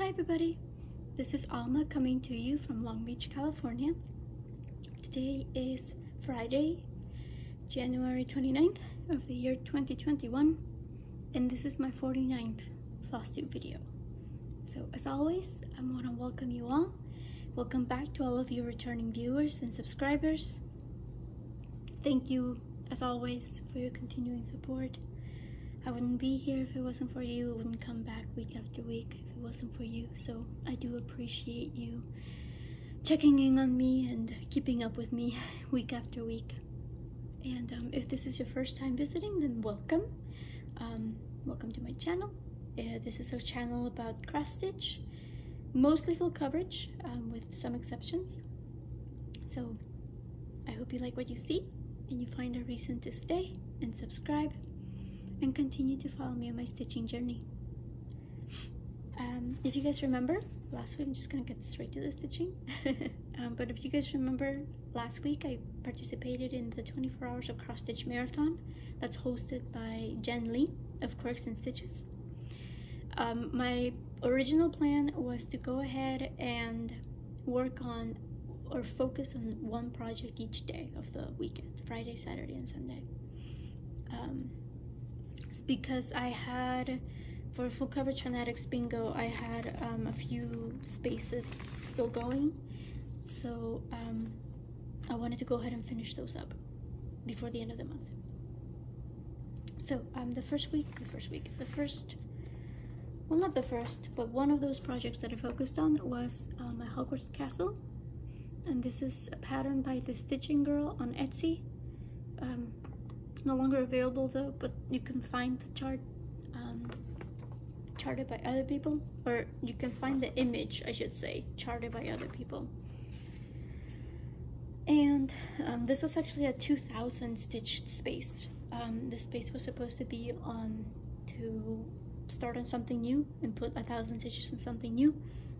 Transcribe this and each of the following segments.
Hi everybody, this is Alma coming to you from Long Beach, California. Today is Friday, January 29th of the year 2021 and this is my 49th FlossTube video. So as always, I want to welcome you all. Welcome back to all of you returning viewers and subscribers. Thank you as always for your continuing support. I wouldn't be here if it wasn't for you. I wouldn't come back week after week wasn't for you. So I do appreciate you checking in on me and keeping up with me week after week. And um, if this is your first time visiting, then welcome. Um, welcome to my channel. Uh, this is a channel about cross stitch, mostly full coverage um, with some exceptions. So I hope you like what you see and you find a reason to stay and subscribe and continue to follow me on my stitching journey. Um, if you guys remember, last week, I'm just gonna get straight to the stitching. um, but if you guys remember, last week I participated in the 24 Hours of Cross Stitch Marathon that's hosted by Jen Lee of Quirks and Stitches. Um, my original plan was to go ahead and work on or focus on one project each day of the weekend Friday, Saturday, and Sunday. Um, because I had for full coverage fanatics bingo I had um, a few spaces still going. So um, I wanted to go ahead and finish those up before the end of the month. So um, the first week the first week the first well not the first but one of those projects that I focused on was um, a Hogwarts castle. And this is a pattern by the stitching girl on Etsy. Um, it's no longer available though, but you can find the chart um, charted by other people, or you can find the image, I should say, charted by other people. And um, this was actually a 2000 stitched space. Um, this space was supposed to be on to start on something new and put a thousand stitches on something new,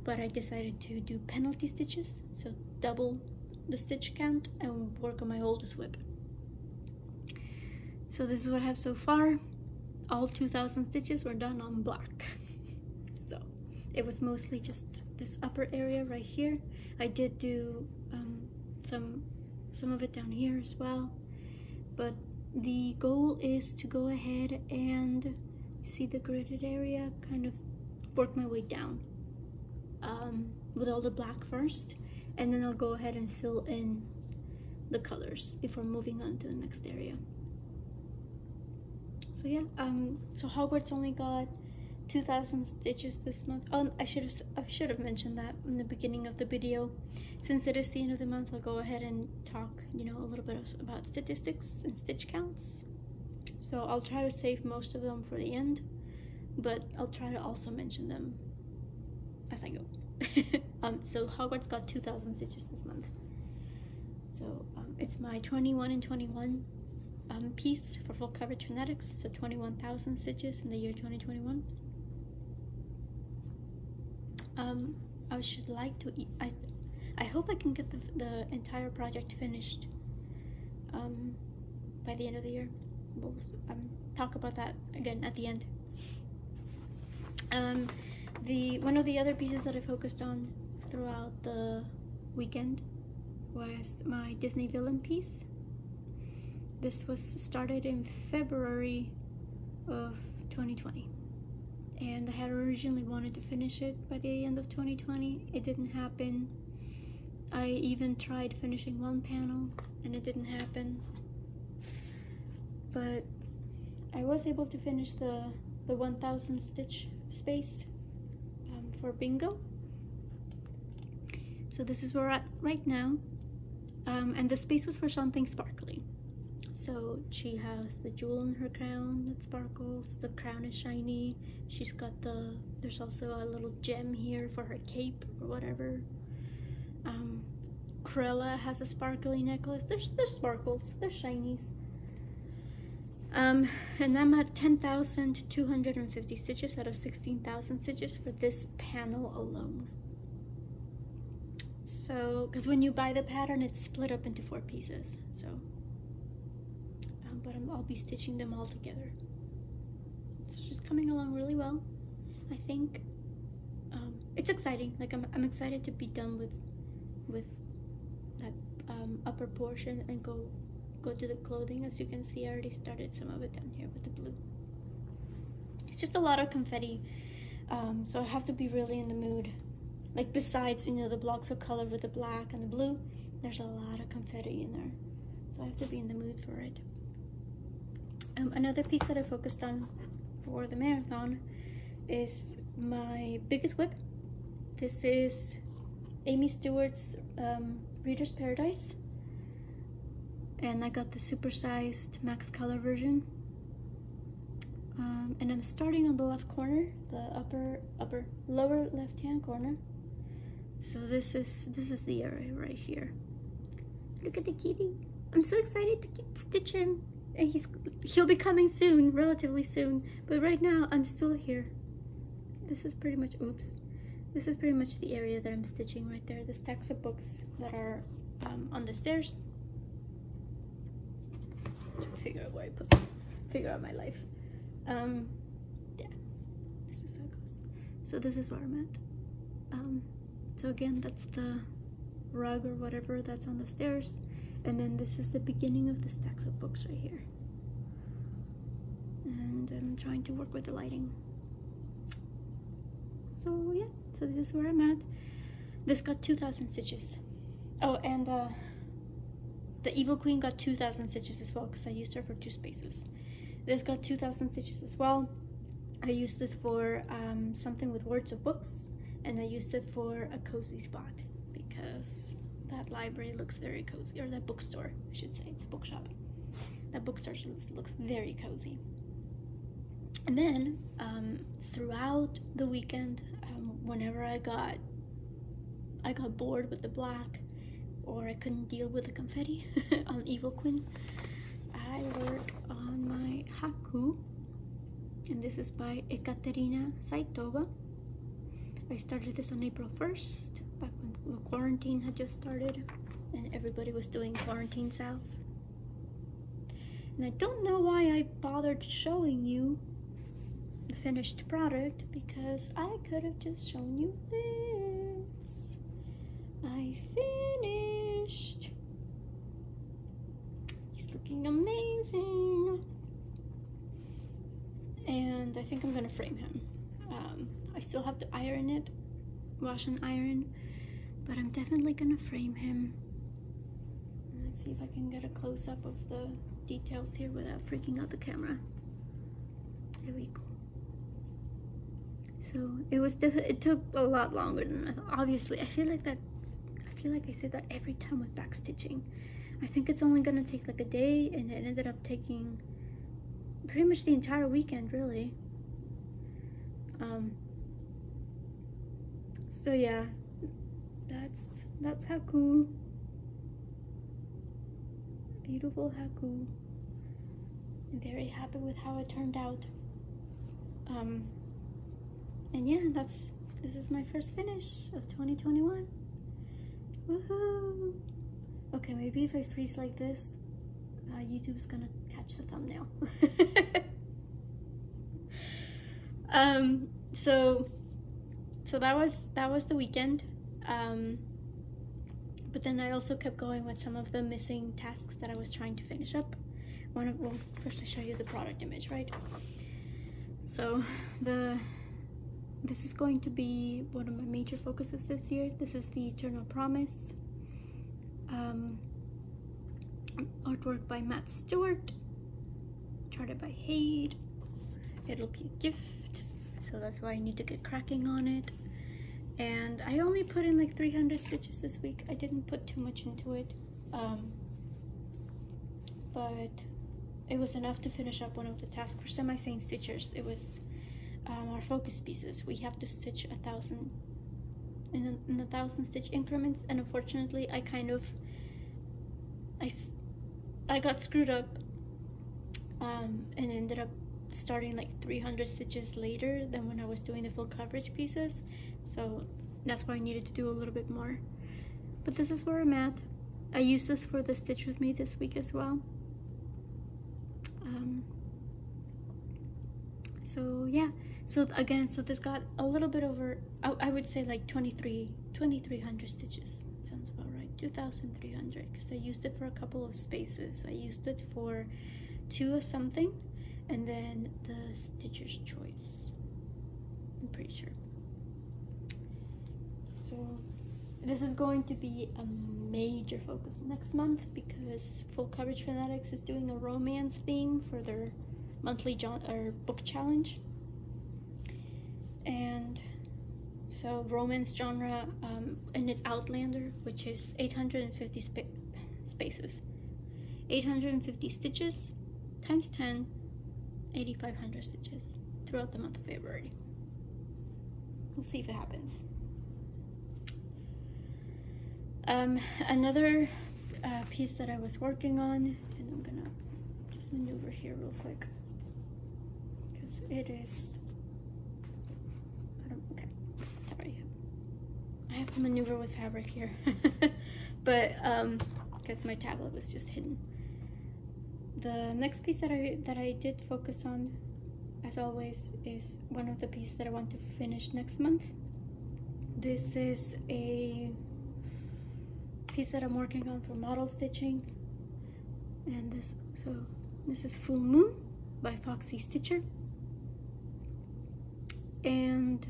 but I decided to do penalty stitches, so double the stitch count and work on my oldest WIP So this is what I have so far. All 2000 stitches were done on black. so it was mostly just this upper area right here. I did do um, some, some of it down here as well. But the goal is to go ahead and see the gridded area, kind of work my way down um, with all the black first. And then I'll go ahead and fill in the colors before moving on to the next area so yeah um so hogwarts only got 2000 stitches this month. Um i should have i should have mentioned that in the beginning of the video. Since it is the end of the month i'll go ahead and talk you know a little bit about statistics and stitch counts. So i'll try to save most of them for the end but i'll try to also mention them as i go. Um so hogwarts got 2000 stitches this month. So um, it's my 21 and 21 um, piece for full coverage fanatics. So 21,000 stitches in the year 2021. Um, I should like to, I, I hope I can get the, the entire project finished um, by the end of the year. We'll um, talk about that again at the end. Um, the One of the other pieces that I focused on throughout the weekend was my Disney villain piece this was started in February of 2020 and I had originally wanted to finish it by the end of 2020 it didn't happen. I even tried finishing one panel and it didn't happen. But I was able to finish the the 1000 stitch space um, for bingo. So this is where we're at right now. Um, and the space was for something sparkly so she has the jewel in her crown that sparkles the crown is shiny. She's got the there's also a little gem here for her cape or whatever. Um Cruella has a sparkly necklace. There's there's sparkles. There's shinies. Um and i'm at 10,250 stitches out of 16,000 stitches for this panel alone. So because when you buy the pattern it's split up into four pieces. So but i will be stitching them all together. It's just coming along really well. I think um, it's exciting. Like I'm, I'm excited to be done with with that um, upper portion and go go to the clothing. As you can see, I already started some of it down here with the blue. It's just a lot of confetti, um, so I have to be really in the mood. Like besides, you know, the blocks of color with the black and the blue, there's a lot of confetti in there. So I have to be in the mood for it. Um, another piece that I focused on for the marathon is my biggest WIP. This is Aimee Stewart's um, Reader's Paradise. And I got the supersized max color version. Um, and I'm starting on the left corner, the upper, upper, lower left-hand corner. So this is, this is the area right here. Look at the kitty. I'm so excited to get stitch him. And he's, he'll be coming soon, relatively soon. But right now, I'm still here. This is pretty much, oops. This is pretty much the area that I'm stitching right there. The stacks of books that are um, on the stairs. Figure out where I put them. Figure out my life. Um, yeah, this is how it goes. So this is where I'm at. Um, so again, that's the rug or whatever that's on the stairs. And then this is the beginning of the stacks of books right here. And I'm trying to work with the lighting. So yeah, so this is where I'm at. This got 2,000 stitches. Oh, and uh, the Evil Queen got 2,000 stitches as well because I used her for two spaces. This got 2,000 stitches as well. I used this for um, something with words of books and I used it for a cozy spot because that library looks very cozy, or that bookstore, I should say, it's a bookshop. That bookstore looks, looks very cozy. And then um, throughout the weekend, um, whenever I got I got bored with the black, or I couldn't deal with the confetti on Evil Queen, I worked on my haku, and this is by Ekaterina Saitova. I started this on April 1st, back when the quarantine had just started and everybody was doing quarantine sales. And I don't know why I bothered showing you the finished product because I could have just shown you this. I finished. He's looking amazing. And I think I'm gonna frame him. Um, I still have to iron it, wash and iron, but I'm definitely gonna frame him. Let's see if I can get a close-up of the details here without freaking out the camera. There we go. So it was it took a lot longer than I thought. Obviously, I feel like that. I feel like I say that every time with back stitching. I think it's only gonna take like a day, and it ended up taking pretty much the entire weekend, really. Um. So yeah, that's that's Haku. Beautiful Haku. I'm very happy with how it turned out. Um, and yeah, that's this is my first finish of 2021. Woohoo! Okay, maybe if I freeze like this, uh, YouTube's gonna catch the thumbnail. um, so, so that was that was the weekend. Um, but then I also kept going with some of the missing tasks that I was trying to finish up. One of well, first I show you the product image, right? So the this is going to be one of my major focuses this year. This is the Eternal Promise. Um, artwork by Matt Stewart, charted by HAED. It'll be a gift, so that's why I need to get cracking on it and I only put in like 300 stitches this week. I didn't put too much into it, um, but it was enough to finish up one of the tasks for semi-sane stitchers. It was um, our focus pieces. We have to stitch a thousand in a, in a thousand stitch increments, and unfortunately, I kind of I I got screwed up um, and ended up starting like 300 stitches later than when I was doing the full coverage pieces so that's why I needed to do a little bit more. But this is where I'm at. I used this for the stitch with me this week as well. Um, so yeah. So again so this got a little bit over I, I would say like 23 2300 stitches. Sounds about right. 2300 because I used it for a couple of spaces. I used it for two of something and then the stitcher's choice. I'm pretty sure so this is going to be a major focus next month because Full Coverage Fanatics is doing a romance theme for their monthly or book challenge. And so romance genre um, and it's Outlander which is 850 spa spaces. 850 stitches times 10 8500 stitches throughout the month of February. We'll see if it happens um, another uh, piece that I was working on and I'm gonna just maneuver here real quick because it is But okay sorry I have to maneuver with fabric here. but um because my tablet was just hidden. The next piece that I that I did focus on as always is one of the pieces that I want to finish next month. This is a piece that I'm working on for model stitching. And this so this is Full Moon by Foxy Stitcher. And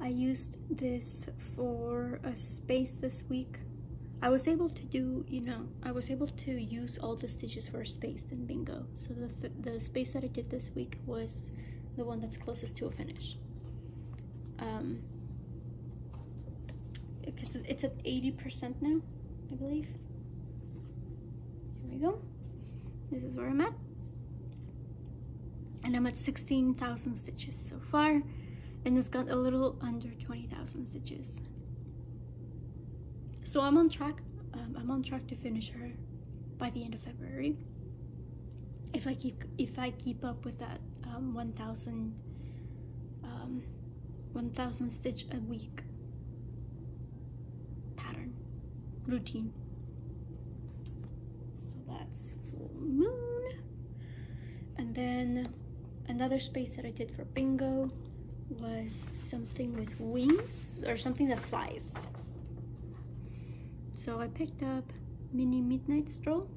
I used this for a space this week. I was able to do, you know, I was able to use all the stitches for a space in bingo. So the, the space that I did this week was the one that's closest to a finish. Um, because it's at 80% now, I believe. Here we go. This is where I'm at. And I'm at 16,000 stitches so far and it's got a little under 20,000 stitches. So I'm on track. Um, I'm on track to finish her by the end of February. If I keep if I keep up with that um, 1,000 um, 1,000 stitch a week pattern routine. So that's full moon, and then another space that I did for bingo was something with wings or something that flies. So I picked up Mini Midnight Stroll,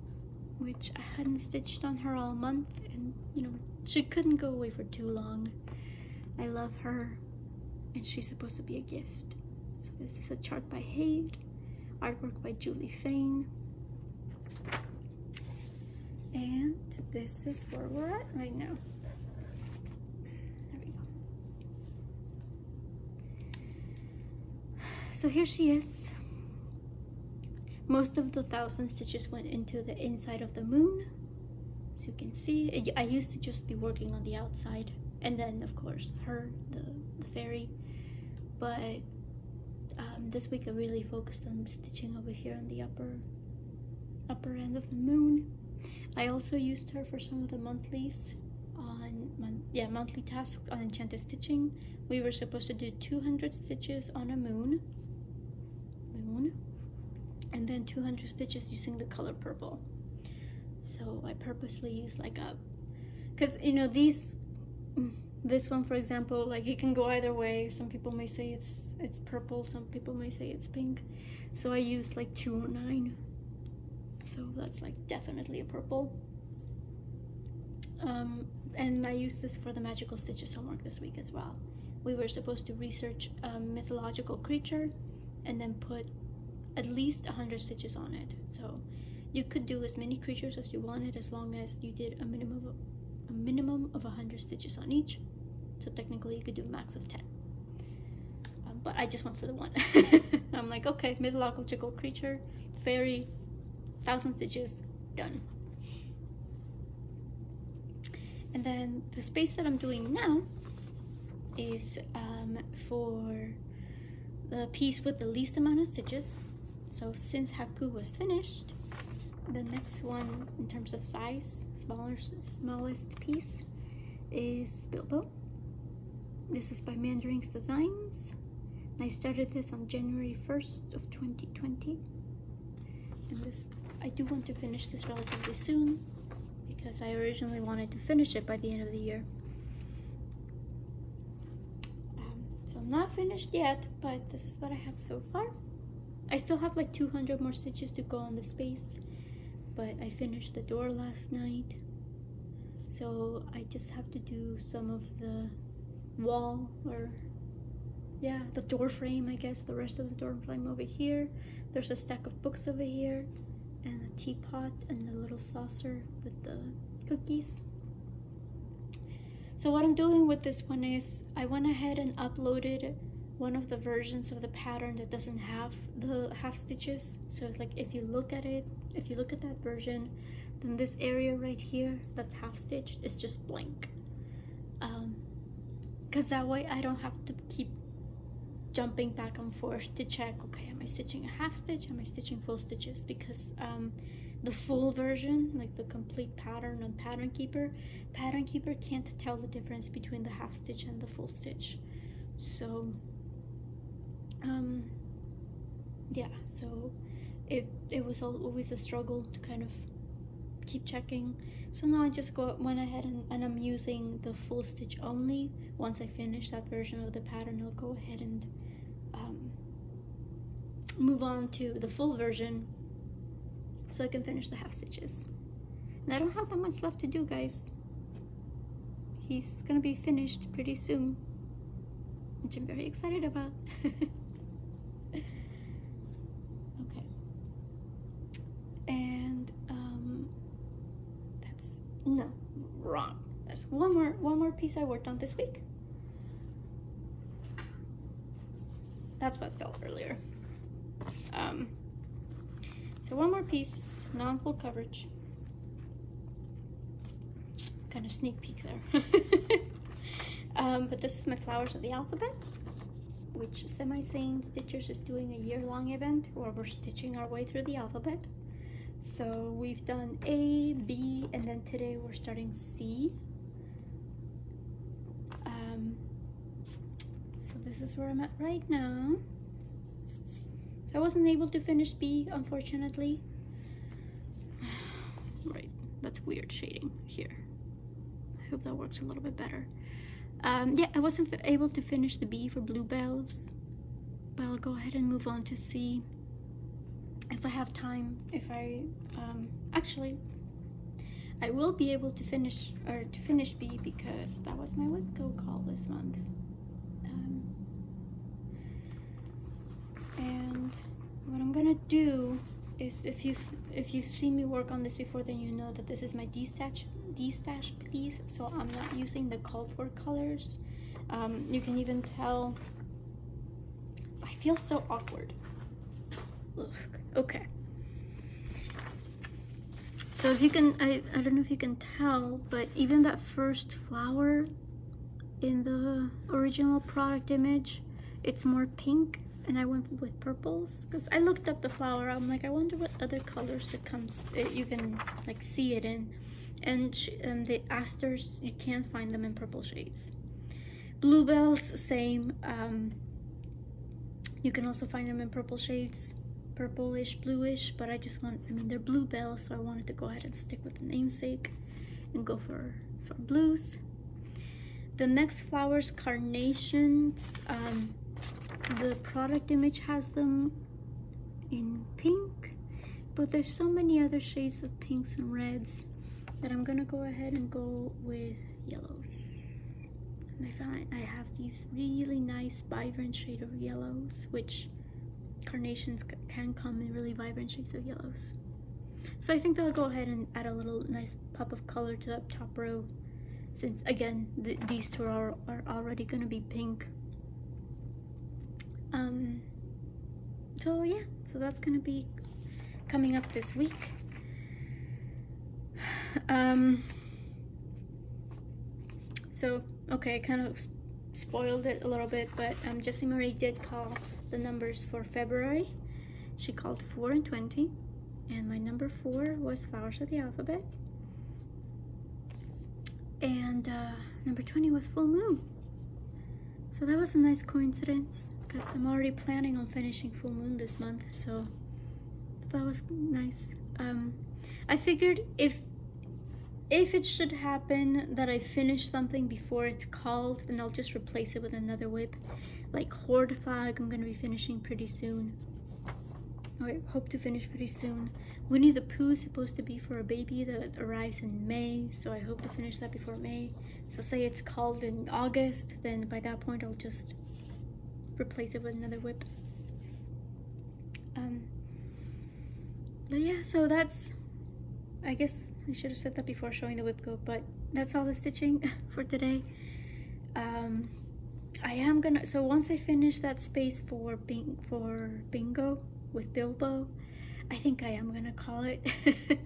which I hadn't stitched on her all month and you know, she couldn't go away for too long. I love her and she's supposed to be a gift. So this is a chart by HAED, artwork by Julie Fain. And this is where we're at right now. so here she is most of the thousand stitches went into the inside of the moon as you can see I used to just be working on the outside and then of course her the, the fairy but um, this week I really focused on stitching over here on the upper upper end of the moon. I also used her for some of the monthlies on mon yeah monthly tasks on enchanted stitching. We were supposed to do 200 stitches on a moon moon, and then 200 stitches using the color purple. So I purposely used like a because you know these this one for example like it can go either way. Some people may say it's it's purple some people may say it's pink. So I use like 209 so that's like definitely a purple. Um, and I used this for the magical stitches homework this week as well. We were supposed to research a mythological creature and then put at least 100 stitches on it. So you could do as many creatures as you wanted as long as you did a minimum of a minimum of 100 stitches on each. So technically you could do a max of 10 but I just went for the one I'm like okay mythological creature fairy thousand stitches done and then the space that I'm doing now is um, for the piece with the least amount of stitches so since Haku was finished, the next one in terms of size, smaller, smallest piece is Bilbo. This is by Mandarinks Designs. I started this on January 1st of 2020. And this, I do want to finish this relatively soon because I originally wanted to finish it by the end of the year. Um, so I'm not finished yet, but this is what I have so far. I still have like 200 more stitches to go on the space, but I finished the door last night. So I just have to do some of the wall or yeah, the door frame, I guess, the rest of the door frame over here. There's a stack of books over here and a teapot and a little saucer with the cookies. So what I'm doing with this one is I went ahead and uploaded one of the versions of the pattern that doesn't have the half stitches. So like if you look at it, if you look at that version, then this area right here that's half stitched is just blank. Um, Cause that way I don't have to keep jumping back and forth to check, okay, am I stitching a half stitch? Am I stitching full stitches? Because um, the full version, like the complete pattern on Pattern Keeper, Pattern Keeper can't tell the difference between the half stitch and the full stitch. So, um, yeah, so it, it was always a struggle to kind of keep checking. So now I just go went ahead and, and I'm using the full stitch only. Once I finish that version of the pattern, I'll go ahead and move on to the full version so I can finish the half stitches. And I don't have that much left to do, guys. He's gonna be finished pretty soon, which I'm very excited about. okay. And, um, that's, no, wrong. There's one more, one more piece I worked on this week. That's what I felt earlier. Um, so one more piece, non-full coverage. Kind of sneak peek there. um, but this is my Flowers of the Alphabet, which Semi-Sane Stitchers is doing a year-long event where we're stitching our way through the alphabet. So we've done A, B, and then today we're starting C. Um, so this is where I'm at right now. I wasn't able to finish B, unfortunately. right, that's weird shading here. I hope that works a little bit better. Um, yeah, I wasn't able to finish the B for bluebells, but I'll go ahead and move on to C if I have time. If I, um, actually, I will be able to finish, or to finish B because that was my WIPGO call this month. And what I'm gonna do is if you've if you've seen me work on this before then you know that this is my D-stash D-stash piece. So I'm not using the called for colors. Um, you can even tell. I feel so awkward. Ugh. okay. So if you can I, I don't know if you can tell but even that first flower in the original product image it's more pink and I went with purples because I looked up the flower I'm like I wonder what other colors it comes it, you can like see it in. And um, the asters you can't find them in purple shades. Bluebells same um, you can also find them in purple shades purplish bluish but I just want I mean they're bluebells so I wanted to go ahead and stick with the namesake and go for for blues. The next flowers carnations um, the product image has them in pink but there's so many other shades of pinks and reds that I'm gonna go ahead and go with yellow and I find I have these really nice vibrant shade of yellows which carnations can come in really vibrant shades of yellows. So I think I'll go ahead and add a little nice pop of color to that top row since again th these two are, are already gonna be pink um so yeah so that's gonna be coming up this week. Um so okay I kind of spoiled it a little bit but um Jessie Marie did call the numbers for February. She called 4 and 20 and my number 4 was flowers of the alphabet. And uh, number 20 was full moon. So that was a nice coincidence because I'm already planning on finishing Full Moon this month, so that was nice. Um, I figured if if it should happen that I finish something before it's called, then I'll just replace it with another WIP. Like Horde Flag, I'm gonna be finishing pretty soon. I hope to finish pretty soon. Winnie the Pooh is supposed to be for a baby that arrives in May, so I hope to finish that before May. So say it's called in August, then by that point I'll just replace it with another WIP. Um, but yeah, so that's, I guess I should have said that before showing the WIPGO, but that's all the stitching for today. Um, I am gonna, so once I finish that space for, bing, for bingo with Bilbo, I think I am gonna call it.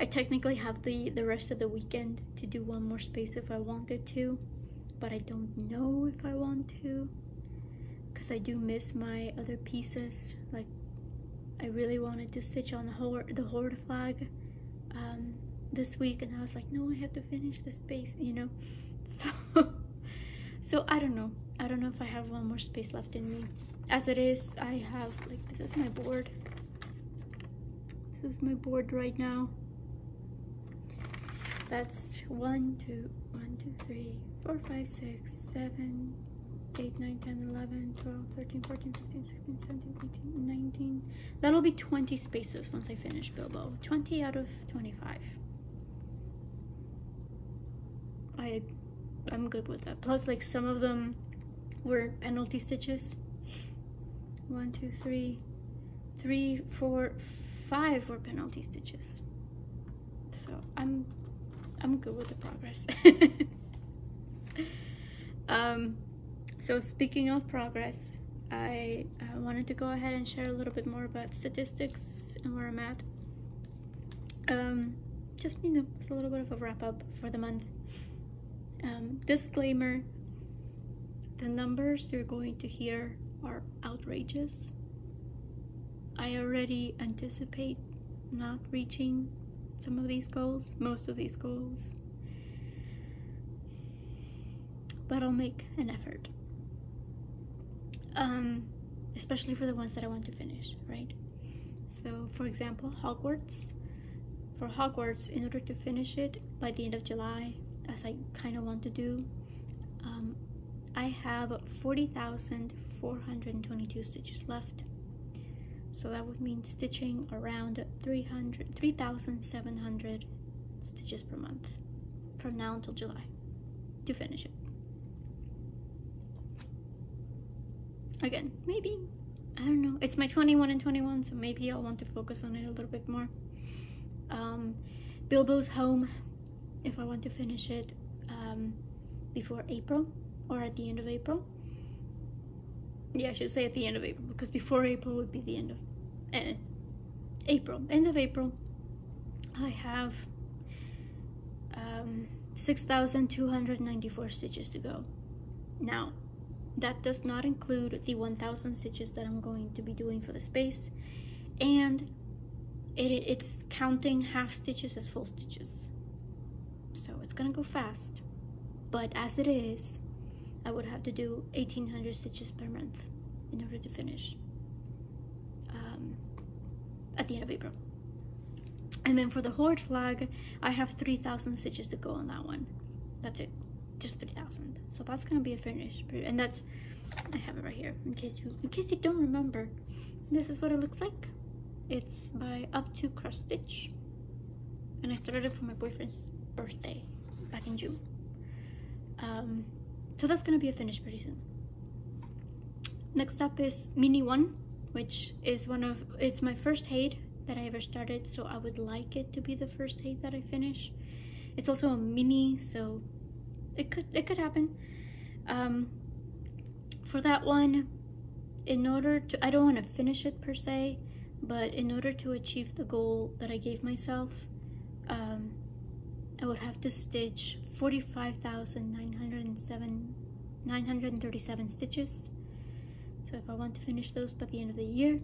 I technically have the, the rest of the weekend to do one more space if I wanted to, but I don't know if I want to because I do miss my other pieces. Like, I really wanted to stitch on the Horde, the Horde flag um, this week, and I was like, no, I have to finish the space, you know? So, so I don't know. I don't know if I have one more space left in me. As it is, I have, like, this is my board. This is my board right now. That's one, two, one, two, three, four, five, six, seven, 8, 9, 10, 11, 12, 13, 14, 15, 16, 17, 18, 19. That'll be 20 spaces once I finish Bilbo. 20 out of 25. I, I'm good with that. Plus, like, some of them were penalty stitches. One, two, three, three, four, five were penalty stitches. So I'm, I'm good with the progress. um, so speaking of progress, I uh, wanted to go ahead and share a little bit more about statistics and where I'm at. Um, just, you know, a little bit of a wrap up for the month. Um, disclaimer, the numbers you're going to hear are outrageous. I already anticipate not reaching some of these goals, most of these goals, but I'll make an effort um, especially for the ones that I want to finish, right? So, for example, Hogwarts. For Hogwarts, in order to finish it by the end of July, as I kind of want to do, um, I have 40,422 stitches left. So that would mean stitching around 300, 3,700 stitches per month from now until July to finish it. Again maybe i don't know. It's my 21 and 21 so maybe i'll want to focus on it a little bit more. Um, bilbo's home if i want to finish it um, before april or at the end of april. Yeah i should say at the end of april because before april would be the end of uh, april end of april i have um, 6,294 stitches to go. Now that does not include the 1000 stitches that I'm going to be doing for the space. And it, it's counting half stitches as full stitches. So it's gonna go fast. But as it is I would have to do 1800 stitches per month in order to finish um, at the end of April. And then for the horde flag I have 3000 stitches to go on that one. That's it just 3000 so that's gonna be a finish and that's i have it right here in case you in case you don't remember. This is what it looks like. It's by up to cross stitch. And i started it for my boyfriend's birthday back in june. Um so that's gonna be a finish pretty soon. Next up is mini one which is one of it's my first HAED that i ever started so i would like it to be the first HAED that i finish. It's also a mini so it could it could happen. Um, for that one in order to i don't want to finish it per se but in order to achieve the goal that i gave myself um, i would have to stitch 45,907 937 stitches. So if i want to finish those by the end of the year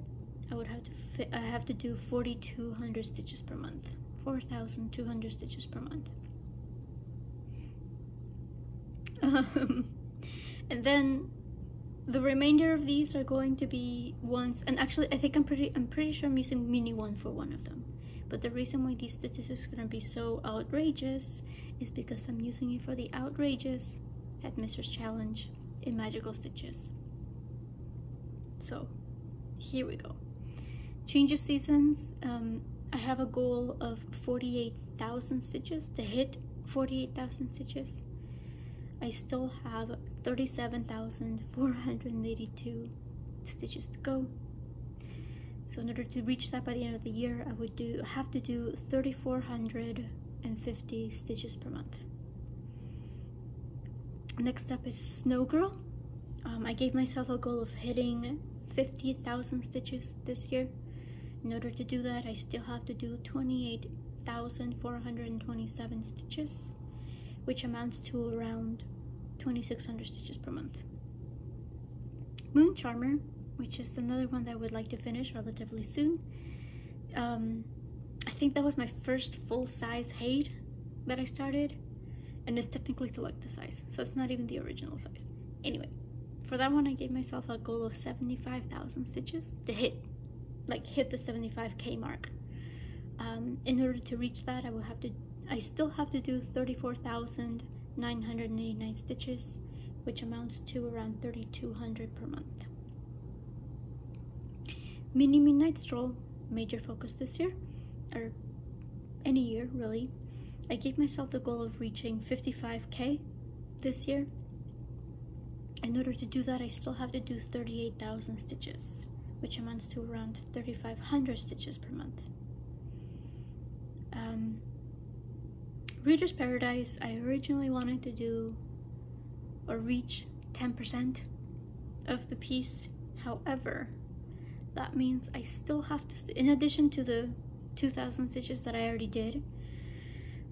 i would have to i have to do 4200 stitches per month. 4200 stitches per month um, and then the remainder of these are going to be ones and actually I think I'm pretty I'm pretty sure I'm using mini one for one of them but the reason why these stitches are going to be so outrageous is because I'm using it for the outrageous Headmistress Challenge in Magical Stitches. So, here we go. Change of seasons, um, I have a goal of 48,000 stitches to hit 48,000 stitches. I still have 37,482 stitches to go. So in order to reach that by the end of the year, I would do have to do 3,450 stitches per month. Next up is Snow Girl. Um, I gave myself a goal of hitting 50,000 stitches this year. In order to do that, I still have to do 28,427 stitches, which amounts to around 2,600 stitches per month. Moon Charmer, which is another one that I would like to finish relatively soon. Um, I think that was my first full-size HAED that I started, and it's technically selected size, so it's not even the original size. Anyway, for that one, I gave myself a goal of 75,000 stitches to hit like hit the 75k mark um, in order to reach that I will have to I still have to do 34,989 stitches which amounts to around 3200 per month. Mini midnight stroll major focus this year or any year really. I gave myself the goal of reaching 55k this year. In order to do that I still have to do 38,000 stitches which amounts to around 3,500 stitches per month. Um, Reader's Paradise, I originally wanted to do or reach 10% of the piece. However, that means I still have to, in addition to the 2,000 stitches that I already did,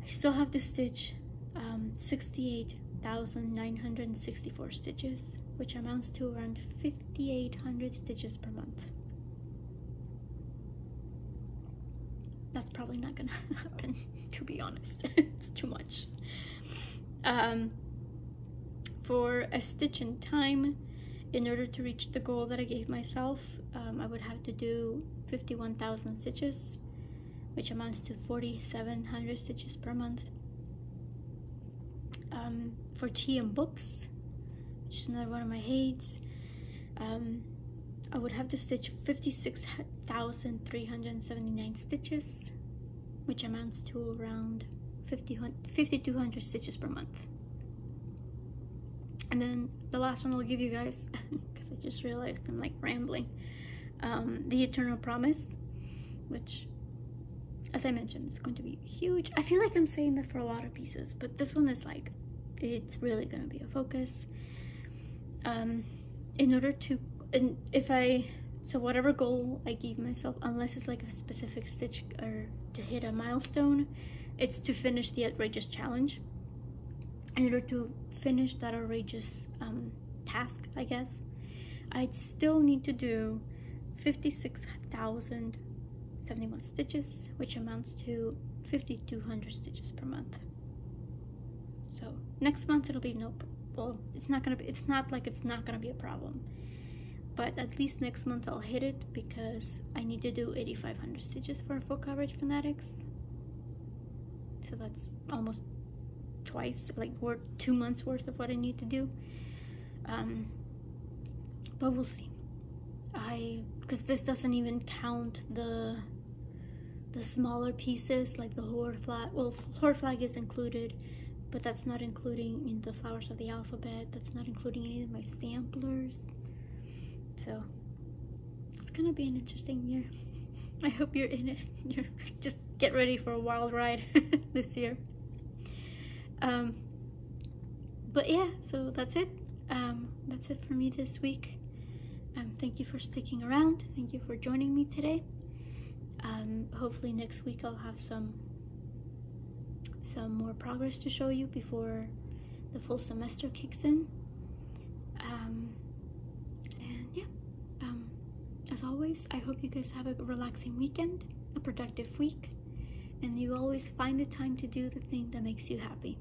I still have to stitch um, 68,964 stitches which amounts to around 5,800 stitches per month. That's probably not gonna happen, to be honest. it's too much. Um, for a stitch in time, in order to reach the goal that I gave myself, um, I would have to do 51,000 stitches, which amounts to 4,700 stitches per month. Um, for tea and books, which is another one of my HAEDs. I would have to stitch 56,379 stitches, which amounts to around 5,200 stitches per month. And then the last one I'll give you guys, because I just realized I'm like rambling, um, The Eternal Promise, which, as I mentioned, is going to be huge. I feel like I'm saying that for a lot of pieces, but this one is like, it's really going to be a focus um, in order to, and if I, so whatever goal I give myself, unless it's like a specific stitch or to hit a milestone, it's to finish the outrageous challenge. In order to finish that outrageous um, task, I guess, I'd still need to do 56,071 stitches, which amounts to 5,200 stitches per month. So next month it'll be nope well it's not gonna be it's not like it's not gonna be a problem but at least next month I'll hit it because I need to do 8500 stitches for full coverage fanatics. So that's almost twice like worth two months worth of what I need to do. Um, but we'll see. I because this doesn't even count the the smaller pieces like the horde flag well horde flag is included but that's not including in the flowers of the alphabet that's not including any of my samplers so it's gonna be an interesting year. I hope you're in it. You're just get ready for a wild ride this year. Um but yeah so that's it. Um that's it for me this week. Um thank you for sticking around. Thank you for joining me today. Um hopefully next week i'll have some some more progress to show you before the full semester kicks in. Um, as always, I hope you guys have a relaxing weekend, a productive week, and you always find the time to do the thing that makes you happy.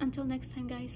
Until next time, guys.